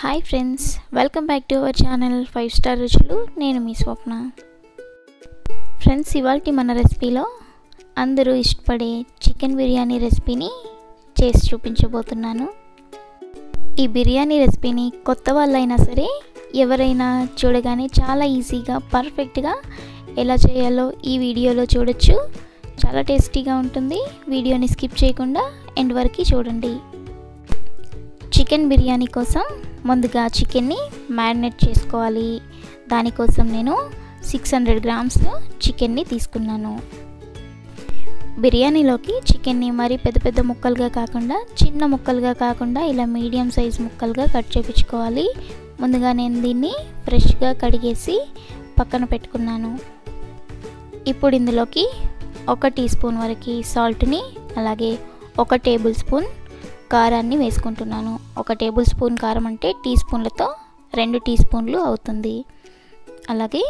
Hi friends welcome back to our channel five star రుచులు. నేను మీ స్వప్న. Friends ఇవాళ మన రెసిపీలో అందరూ ఇష్టపడే చికెన్ బిర్యానీ రెసిపీని చేసి చూపించబోతున్నాను. ఈ బిర్యానీ రెసిపీని కొత్త వాళ్ళైనా సరే ఎవరైనా చూడగానే చాలా ఈజీగా పర్ఫెక్ట్గా ఎలా చేయాలో ఈ వీడియోలో చూడొచ్చు. చాలా టేస్టీగా ఉంటుంది. వీడియోని స్కిప్ చేయకుండా ఎండ్ వరకు చూడండి. చికెన్ బిర్యానీ కోసం ముందుగా చికెన్ని మ్యారినేట్ చేసుకోవాలి. దానికోసం నేను సిక్స్ హండ్రెడ్ గ్రామ్స్ చికెన్ని తీసుకున్నాను. బిర్యానీలోకి చికెన్ని మరీ పెద్ద పెద్ద ముక్కలుగా కాకుండా చిన్న ముక్కలుగా కాకుండా ఇలా మీడియం సైజ్ ముక్కలుగా కట్ చేపించుకోవాలి. ముందుగా నేను దీన్ని ఫ్రెష్గా కడిగేసి పక్కన పెట్టుకున్నాను. ఇప్పుడు ఇందులోకి ఒక టీ స్పూన్ వరకు సాల్ట్ని అలాగే ఒక టేబుల్ స్పూన్ కారాన్ని వేసుకుంటున్నాను. ఒక టేబుల్ స్పూన్ కారం అంటే టీ స్పూన్లతో రెండు టీ స్పూన్లు అవుతుంది. అలాగే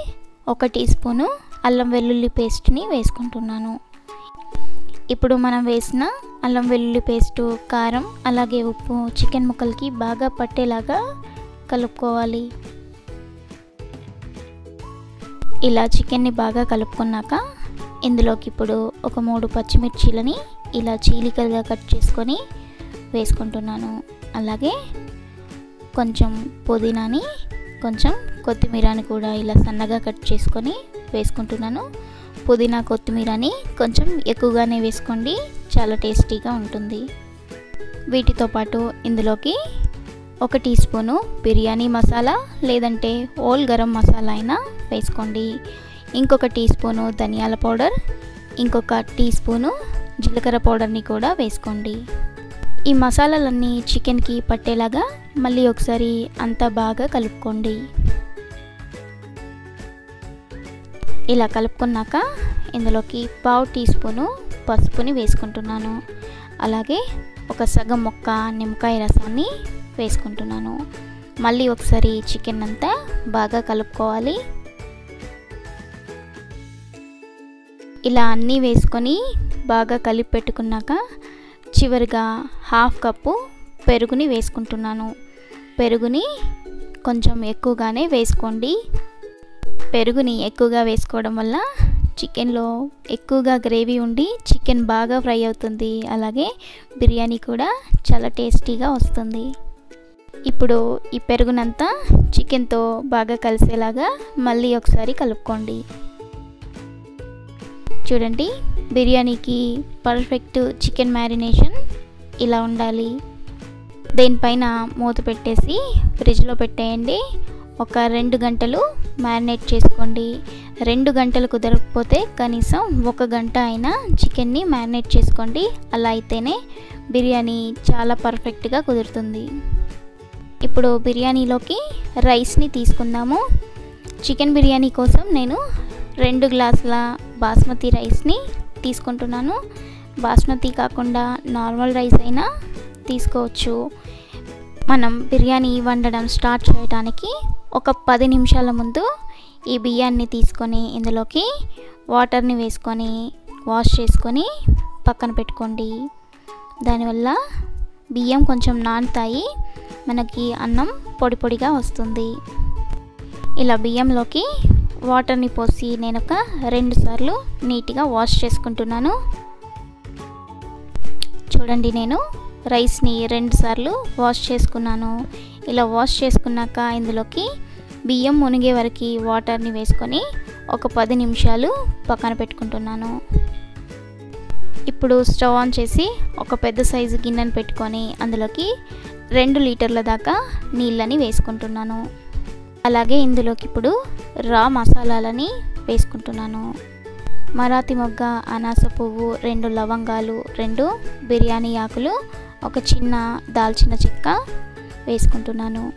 ఒక టీ స్పూను అల్లం వెల్లుల్లి పేస్ట్ని వేసుకుంటున్నాను. ఇప్పుడు మనం వేసిన అల్లం వెల్లుల్లి పేస్టు కారం అలాగే ఉప్పు చికెన్ ముక్కలకి బాగా పట్టేలాగా కలుపుకోవాలి. ఇలా చికెన్ని బాగా కలుపుకున్నాక ఇందులోకి ఇప్పుడు ఒక మూడు పచ్చిమిర్చీలని ఇలా చీలికలుగా కట్ చేసుకొని వేసుకుంటున్నాను. అలాగే కొంచెం పుదీనాని కొంచెం కొత్తిమీరని కూడా ఇలా సన్నగా కట్ చేసుకొని వేసుకుంటున్నాను. పుదీనా కొత్తిమీరని కొంచెం ఎక్కువగానే వేసుకోండి. చాలా టేస్టీగా ఉంటుంది. వీటితో పాటు ఇందులోకి ఒక టీ స్పూను బిర్యానీ మసాలా లేదంటే ఓల్ గరం మసాలా అయినా వేసుకోండి. ఇంకొక టీ స్పూను ధనియాల పౌడర్ ఇంకొక టీ స్పూను జీలకర్ర పౌడర్ని కూడా వేసుకోండి. ఈ మసాలాలన్నీ చికెన్కి పట్టేలాగా మళ్ళీ ఒకసారి అంతా బాగా కలుపుకోండి. ఇలా కలుపుకున్నాక ఇందులోకి పావు టీ స్పూను పసుపుని వేసుకుంటున్నాను. అలాగే ఒక సగం మొక్క నిమ్మకాయ రసాన్ని వేసుకుంటున్నాను. మళ్ళీ ఒకసారి చికెన్ అంతా బాగా కలుపుకోవాలి. ఇలా అన్నీ వేసుకొని బాగా కలిపి పెట్టుకున్నాక చివరిగా హాఫ్ కప్పు పెరుగుని వేసుకుంటున్నాను. పెరుగుని కొంచెం ఎక్కువగానే వేసుకోండి. పెరుగుని ఎక్కువగా వేసుకోవడం వల్ల చికెన్లో ఎక్కువగా గ్రేవీ ఉండి చికెన్ బాగా ఫ్రై అవుతుంది. అలాగే బిర్యానీ కూడా చాలా టేస్టీగా వస్తుంది. ఇప్పుడు ఈ పెరుగునంతా చికెన్తో బాగా కలిసేలాగా మళ్ళీ ఒకసారి కలుపుకోండి. చూడండి. బిర్యానీకి పర్ఫెక్ట్ చికెన్ మ్యారినేషన్ ఇలా ఉండాలి. దేనిపైన మూత పెట్టేసి ఫ్రిడ్జ్లో పెట్టేయండి. ఒక రెండు గంటలు మ్యారినేట్ చేసుకోండి. రెండు గంటలు కుదరకపోతే కనీసం ఒక గంట అయినా చికెన్ని మ్యారినేట్ చేసుకోండి. అలా అయితేనే బిర్యానీ చాలా పర్ఫెక్ట్గా కుదురుతుంది. ఇప్పుడు బిర్యానీలోకి రైస్ని తీసుకుందాము. చికెన్ బిర్యానీ కోసం నేను రెండు గ్లాసుల బాస్మతి రైస్ని తీసుకుంటున్నాను. బాస్మతి కాకుండా నార్మల్ రైస్ అయినా తీసుకోవచ్చు. మనం బిర్యానీ వండడం స్టార్ట్ చేయడానికి ఒక పది నిమిషాల ముందు ఈ బియ్యాన్ని తీసుకొని ఇందులోకి వాటర్ని వేసుకొని వాష్ చేసుకొని పక్కన పెట్టుకోండి. దానివల్ల బియ్యం కొంచెం నానుతాయి మనకి అన్నం పొడి పొడిగా వస్తుంది. ఇలా బియ్యంలోకి వాటర్ని పోసి నేను ఒక రెండు సార్లు నీట్గా వాష్ చేసుకుంటున్నాను. చూడండి నేను రైస్ని రెండు సార్లు వాష్ చేసుకున్నాను. ఇలా వాష్ చేసుకున్నాక ఇందులోకి బియ్యం మునిగే వరకు వాటర్ని వేసుకొని ఒక పది నిమిషాలు పక్కన పెట్టుకుంటున్నాను. ఇప్పుడు స్టవ్ ఆన్ చేసి ఒక పెద్ద సైజు గిన్నెను పెట్టుకొని అందులోకి రెండు లీటర్ల దాకా నీళ్ళని వేసుకుంటున్నాను. అలాగే ఇందులోకి ఇప్పుడు రా మసాలాలని వేసుకుంటున్నాను. మరాతి మొగ్గ అనాస పువ్వు రెండు లవంగాలు రెండు బిర్యానీ ఆకులు ఒక చిన్న దాల్చిన చెక్క వేసుకుంటున్నాను.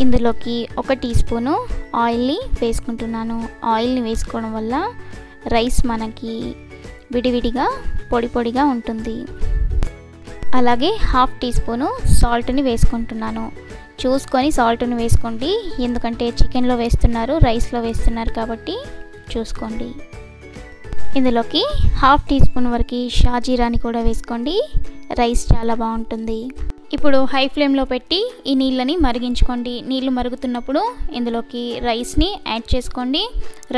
ఇందులోకి ఒక టీ స్పూను ఆయిల్ని వేసుకుంటున్నాను. ఆయిల్ని వేసుకోవడం వల్ల రైస్ మనకి విడివిడిగా పొడి పొడిగా ఉంటుంది. అలాగే హాఫ్ టీ స్పూను సాల్ట్ని వేసుకుంటున్నాను. చూసుకొని సాల్ట్ను వేసుకోండి. ఎందుకంటే చికెన్లో వేస్తున్నారు రైస్లో వేస్తున్నారు కాబట్టి చూసుకోండి. ఇందులోకి హాఫ్ టీ స్పూన్ వరకు షాజీరాని కూడా వేసుకోండి. రైస్ చాలా బాగుంటుంది. ఇప్పుడు హై ఫ్లేమ్లో పెట్టి ఈ నీళ్ళని మరిగించుకోండి. నీళ్ళు మరుగుతున్నప్పుడు ఇందులోకి రైస్ని యాడ్ చేసుకోండి.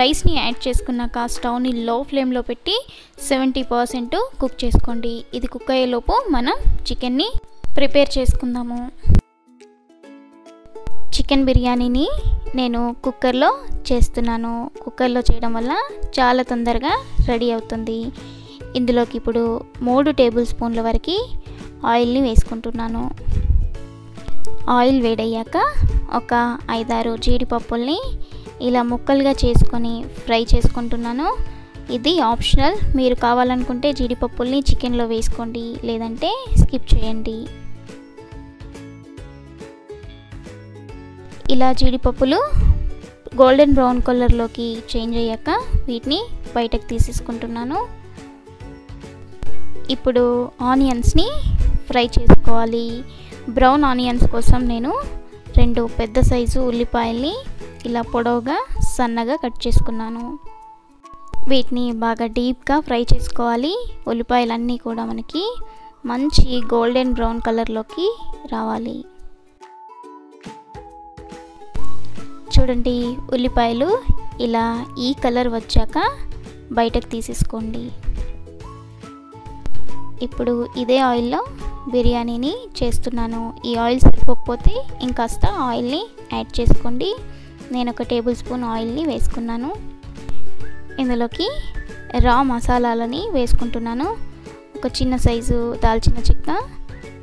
రైస్ని యాడ్ చేసుకున్నాక స్టవ్ని లో ఫ్లేమ్లో పెట్టి సెవెంటీ పర్సెంట్ కుక్ చేసుకోండి. ఇది కుక్ అయ్యేలోపు మనం చికెన్ని ప్రిపేర్ చేసుకుందాము. చికెన్ బిర్యానీని నేను కుక్కర్లో చేస్తున్నాను. కుక్కర్లో చేయడం వల్ల చాలా తొందరగా రెడీ అవుతుంది. ఇందులోకి ఇప్పుడు మూడు టేబుల్ స్పూన్ల వరకు ఆయిల్ని వేసుకుంటున్నాను. ఆయిల్ వేడయ్యాక ఒక ఐదారు జీడిపప్పుల్ని ఇలా ముక్కలుగా చేసుకొని ఫ్రై చేసుకుంటున్నాను. ఇది ఆప్షనల్. మీరు కావాలనుకుంటే జీడిపప్పుల్ని చికెన్లో వేసుకోండి లేదంటే స్కిప్ చేయండి. ఇలా జీడిపప్పులు గోల్డెన్ బ్రౌన్ కలర్లోకి చేంజ్ అయ్యాక వీటిని బయటకు తీసేసుకుంటున్నాను. ఇప్పుడు ఆనియన్స్ని ఫ్రై చేసుకోవాలి. బ్రౌన్ ఆనియన్స్ కోసం నేను రెండు పెద్ద సైజు ఉల్లిపాయల్ని ఇలా పొడవుగా సన్నగా కట్ చేసుకున్నాను. వీటిని బాగా డీప్గా ఫ్రై చేసుకోవాలి. ఉల్లిపాయలన్నీ కూడా మనకి మంచి గోల్డెన్ బ్రౌన్ కలర్లోకి రావాలి. చూడండి ఉల్లిపాయలు ఇలా ఈ కలర్ వచ్చాక బయటకు తీసేసుకోండి. ఇప్పుడు ఇదే ఆయిల్లో బిర్యానీని చేస్తున్నాను. ఈ ఆయిల్ సరిపోకపోతే ఇంకాస్త ఆయిల్ని యాడ్ చేసుకోండి. నేను ఒక టేబుల్ స్పూన్ ఆయిల్ని వేసుకున్నాను. ఇందులోకి రా మసాలాలని వేసుకుంటున్నాను. ఒక చిన్న సైజు దాల్చిన చెక్క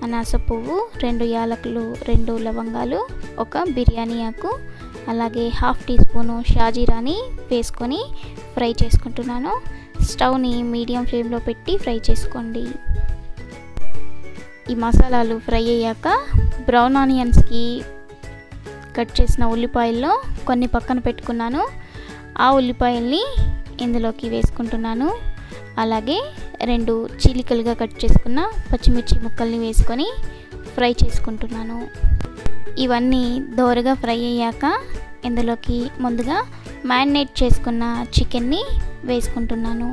అనాస పువ్వు రెండు యాలకులు రెండు లవంగాలు ఒక బిర్యానీ ఆకు అలాగే హాఫ్ టీ స్పూను షాజీరాని వేసుకొని ఫ్రై చేసుకుంటున్నాను. స్టవ్ని మీడియం ఫ్లేమ్లో పెట్టి ఫ్రై చేసుకోండి. ఈ మసాలాలు ఫ్రై అయ్యాక బ్రౌన్ ఆనియన్స్కి కట్ చేసిన ఉల్లిపాయల్లో కొన్ని పక్కన పెట్టుకున్నాను. ఆ ఉల్లిపాయల్ని ఇందులోకి వేసుకుంటున్నాను. అలాగే రెండు చీలికలుగా కట్ చేసుకున్న పచ్చిమిర్చి ముక్కల్ని వేసుకొని ఫ్రై చేసుకుంటున్నాను. ఇవన్నీ దోరగా ఫ్రై అయ్యాక ఇందులోకి ముందుగా మ్యారినేట్ చేసుకున్న చికెన్ని వేసుకుంటున్నాను.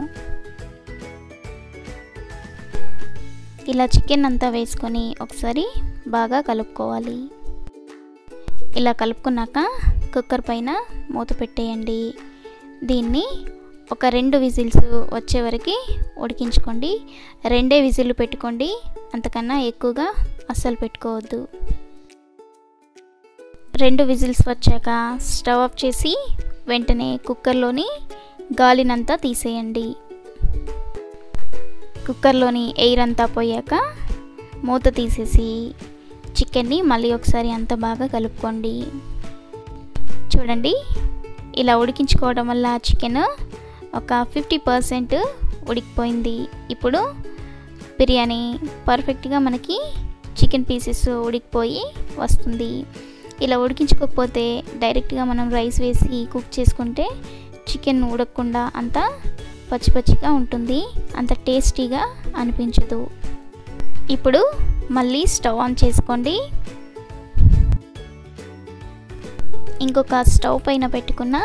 ఇలా చికెన్ అంతా వేసుకొని ఒకసారి బాగా కలుపుకోవాలి. ఇలా కలుపుకున్నాక కుక్కర్ పైన మూత పెట్టేయండి. దీన్ని ఒక రెండు విజిల్స్ వచ్చే వరకు ఉడికించుకోండి. రెండే విజిల్లు పెట్టుకోండి. అంతకన్నా ఎక్కువగా అస్సలు పెట్టుకోవద్దు. రెండు విజిల్స్ వచ్చాక స్టవ్ ఆఫ్ చేసి వెంటనే కుక్కర్లోని గాలినంతా తీసేయండి. కుక్కర్లోని ఎయిర్ అంతా పోయాక మూత తీసేసి చికెన్ని మళ్ళీ ఒకసారి అంత బాగా కలుపుకోండి. చూడండి ఇలా ఉడికించుకోవడం వల్ల చికెన్ ఒక ఫిఫ్టీ పర్సెంట్ ఉడికిపోయింది. ఇప్పుడు బిర్యానీ పర్ఫెక్ట్గా మనకి చికెన్ పీసెస్ ఉడికిపోయి వస్తుంది. ఇలా ఉడికించుకోకపోతే డైరెక్ట్గా మనం రైస్ వేసి కుక్ చేసుకుంటే చికెన్ ఉడకకుండా అంత పచ్చి పచ్చిగా ఉంటుంది. అంత టేస్టీగా అనిపించదు. ఇప్పుడు మళ్ళీ స్టవ్ ఆన్ చేసుకోండి. ఇంకొక స్టవ్ పైన పెట్టుకున్న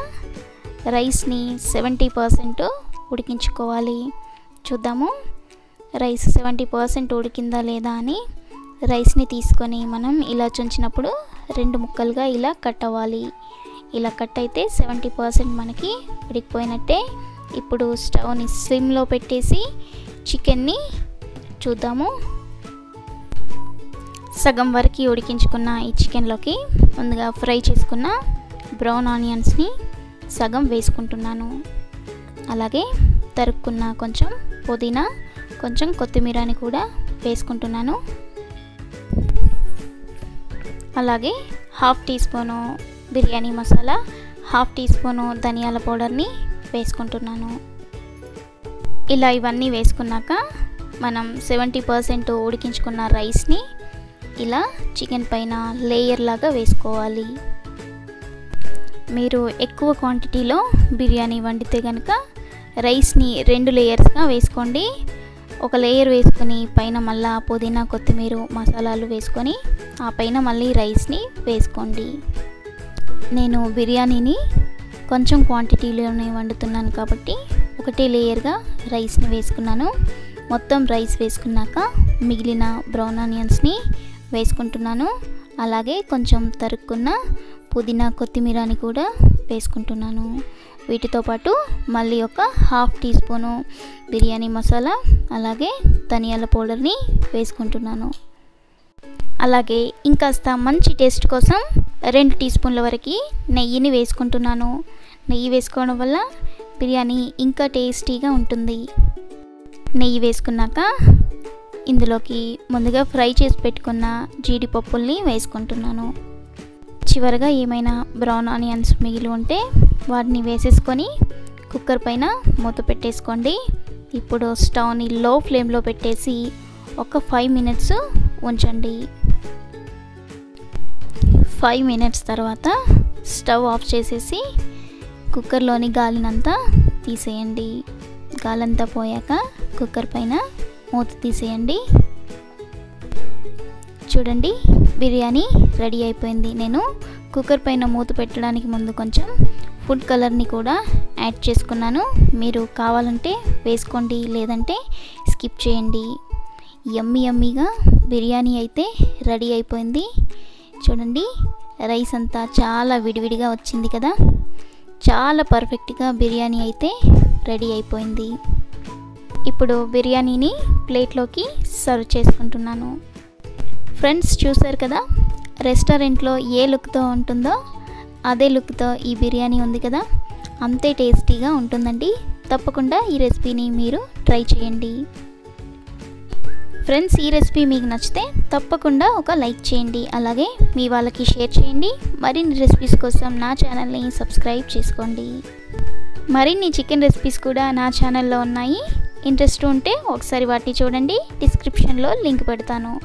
రైస్ని సెవెంటీ పర్సెంట్ ఉడికించుకోవాలి. చూద్దాము. రైస్ సెవెంటీ పర్సెంట్ ఉడికిందా లేదా అని రైస్ని తీసుకొని మనం ఇలా చుంచినప్పుడు రెండు ముక్కలుగా ఇలా కట్ అవ్వాలి. ఇలా కట్ అయితే సెవెంటీ పర్సెంట్ మనకి ఉడికిపోయినట్టే. ఇప్పుడు స్టవ్ని స్లిమ్లో పెట్టేసి చికెన్ని చూద్దాము. సగం వరకు ఉడికించుకున్న ఈ చికెన్లోకి ముందుగా ఫ్రై చేసుకున్న బ్రౌన్ ఆనియన్స్ని సగం వేసుకుంటున్నాను. అలాగే తరుక్కున్న కొంచెం పుదీనా కొంచెం కొత్తిమీరని కూడా వేసుకుంటున్నాను. అలాగే half teaspoon biryani masala half teaspoon ధనియాల పౌడర్ని వేసుకుంటున్నాను. ఇలా ఇవన్నీ వేసుకున్నాక మనం సెవెంటీ పర్సెంట్ ఉడికించుకున్న రైస్ని ఇలా చికెన్ పైన లేయర్ లాగా వేసుకోవాలి. మీరు ఎక్కువ క్వాంటిటీలో బిర్యానీ వండితే కనుక రైస్ని రెండు లేయర్స్గా వేసుకోండి. ఒక లేయర్ వేసుకొని పైన మళ్ళా పుదీనా కొత్తిమీర మసాలాలు వేసుకొని ఆ పైన మళ్ళీ రైస్ని వేసుకోండి. నేను బిర్యానీని కొంచెం క్వాంటిటీలోనే వండుతున్నాను కాబట్టి ఒకటే లేయర్గా రైస్ని వేసుకున్నాను. మొత్తం రైస్ వేసుకున్నాక మిగిలిన బ్రౌన్ ఆనియన్స్ని వేసుకుంటున్నాను. అలాగే కొంచెం తరుక్కున్న పుదీనా కొత్తిమీరని కూడా వేసుకుంటున్నాను. వీటితో పాటు మళ్ళీ ఒక half teaspoon biryani masala అలాగే ధనియాల పౌడర్ని వేసుకుంటున్నాను. అలాగే ఇంకాస్త మంచి టేస్ట్ కోసం రెండు టీ స్పూన్ల వరకు నెయ్యిని వేసుకుంటున్నాను. నెయ్యి వేసుకోవడం వల్ల బిర్యానీ ఇంకా టేస్టీగా ఉంటుంది. నెయ్యి వేసుకున్నాక ఇందులోకి ముందుగా ఫ్రై చేసి పెట్టుకున్న జీడిపప్పుల్ని వేసుకుంటున్నాను. చివరగా ఏమైనా బ్రౌన్ ఆనియన్స్ మిగిలి ఉంటే వాటిని వేసేసుకొని కుక్కర్ పైన మూత పెట్టేసుకోండి. ఇప్పుడు స్టవ్ని లో ఫ్లేమ్లో పెట్టేసి ఒక ఫైవ్ మినిట్స్ ఉంచండి. ఫైవ్ మినిట్స్ తర్వాత స్టవ్ ఆఫ్ చేసేసి కుక్కర్లోని గాలినంతా తీసేయండి. గాలంతా పోయాక కుక్కర్ పైన మూత తీసేయండి. చూడండి బిర్యానీ రెడీ అయిపోయింది. నేను కుక్కర్ పైన మూత పెట్టడానికి ముందు కొంచెం ఫుడ్ కలర్ని కూడా యాడ్ చేసుకున్నాను. మీరు కావాలంటే వేసుకోండి లేదంటే స్కిప్ చేయండి. యమ్మి యమ్మీగా బిర్యానీ అయితే రెడీ అయిపోయింది. చూడండి రైస్ అంతా చాలా విడివిడిగా వచ్చింది కదా. చాలా పర్ఫెక్ట్గా బిర్యానీ అయితే రెడీ అయిపోయింది. ఇప్పుడు బిర్యానీని ప్లేట్లోకి సర్వ్ చేసుకుంటున్నాను. ఫ్రెండ్స్ చూసారు కదా? రెస్టారెంట్లో ఏ లుక్తో ఉంటుందో అదే లుక్తో ఈ బిర్యానీ ఉంది కదా? అంతే టేస్టీగా ఉంటుందండి. తప్పకుండా ఈ రెసిపీని మీరు ట్రై చేయండి. ఫ్రెండ్స్ ఈ రెసిపీ మీకు నచ్చితే తప్పకుండా ఒక లైక్ చేయండి. అలాగే మీ వాళ్ళకి షేర్ చేయండి. మరిన్ని రెసిపీస్ కోసం నా ఛానల్ని సబ్స్క్రైబ్ చేసుకోండి. మరిన్ని చికెన్ రెసిపీస్ కూడా నా ఛానల్లో ఉన్నాయి. ఇంట్రెస్ట్ ఉంటే ఒకసారి వాటిని చూడండి. డిస్క్రిప్షన్లో లింక్ పెడతాను.